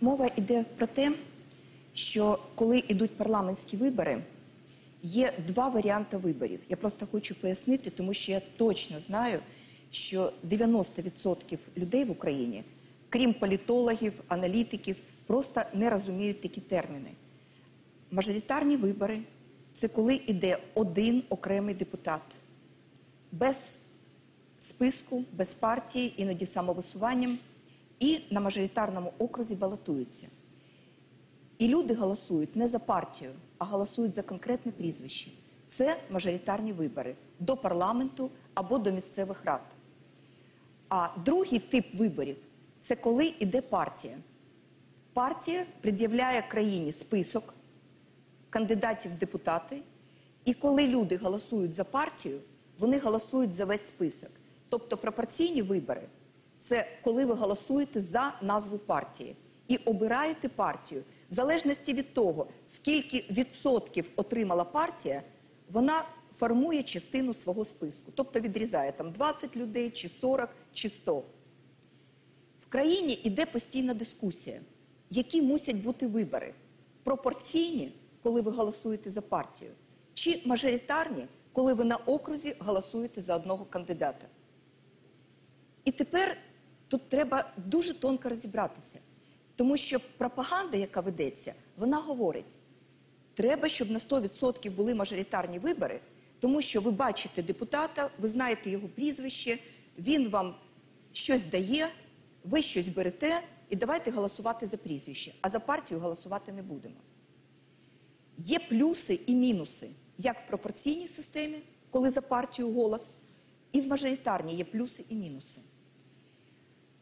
Мова йде про те, що коли йдуть парламентські вибори, є два варіанти виборів. Я просто хочу пояснити, тому що я точно знаю, що 90% людей в Україні, крім політологів, аналітиків, просто не розуміють такі терміни. Мажоритарні вибори це коли йде один окремий депутат без списку, без партії, іноді самовисуванням, і на мажоритарному окрузі балотуються. І люди голосують не за партію, а голосують за конкретне прізвище. Це мажоритарні вибори до парламенту або до місцевих рад. А другий тип виборів це коли йде партія. Партія пред'являє країні список кандидатів в депутати, і коли люди голосують за партію, вони голосують за весь список. Тобто пропорційні вибори це коли ви голосуєте за назву партії і обираєте партію. В залежності від того, скільки відсотків отримала партія, вона формує частину свого списку. Тобто відрізає там 20 людей, чи 40, чи 100. В країні йде постійна дискусія, які мусять бути вибори. Пропорційні, коли ви голосуєте за партію, чи мажоритарні, коли ви на окрузі голосуєте за одного кандидата. І тепер тут треба дуже тонко розібратися, тому що пропаганда, яка ведеться, вона говорить, треба, щоб на 100% були мажоритарні вибори, тому що ви бачите депутата, ви знаєте його прізвище, він вам щось дає, ви щось берете, і давайте голосувати за прізвище, а за партію голосувати не будемо. Є плюси і мінуси, як в пропорційній системі, коли за партію голос, і в мажоритарній є плюси і мінуси.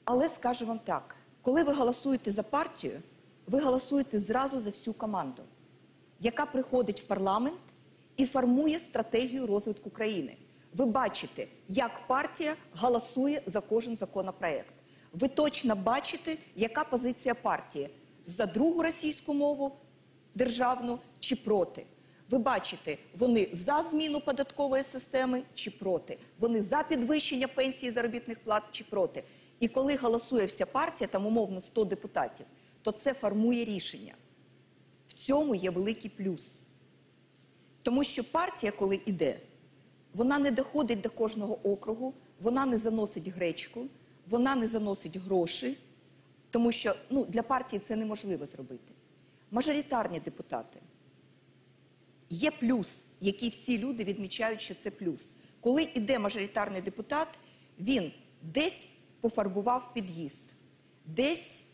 Але скажу вам так: коли ви голосуєте за партію, ви голосуєте зразу за всю команду, яка приходить в парламент і формує стратегію розвитку країни. Ви бачите, як партія голосує за кожен законопроект. Ви точно бачите, яка позиція партії за другу російську мову державну чи проти. Ви бачите, вони за зміну податкової системи чи проти, вони за підвищення пенсії заробітних плат чи проти. І коли голосує вся партія, там умовно 100 депутатів, то це формує рішення. В цьому є великий плюс. Тому що партія, коли йде, вона не доходить до кожного округу, вона не заносить гречку, вона не заносить гроші, тому що ну, для партії це неможливо зробити. Мажоритарні депутати. Є плюс, який всі люди відмічають, що це плюс. Коли йде мажоритарний депутат, він десь пофарбував під'їзд, десь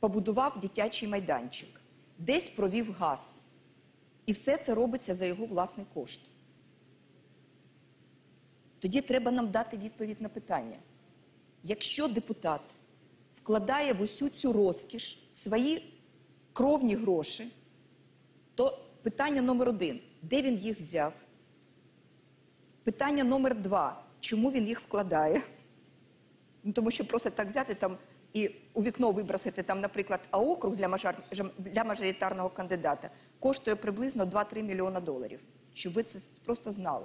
побудував дитячий майданчик, десь провів газ. І все це робиться за його власний кошт. Тоді треба нам дати відповідь на питання. Якщо депутат вкладає в усю цю розкіш свої кровні гроші, то питання номер один де він їх взяв? Питання номер два чому він їх вкладає? Ну, тому що просто так взяти там і у вікно вибросити там, наприклад, округ для, мажор... для мажоритарного кандидата коштує приблизно 2-3 мільйона доларів. Щоб ви це просто знали.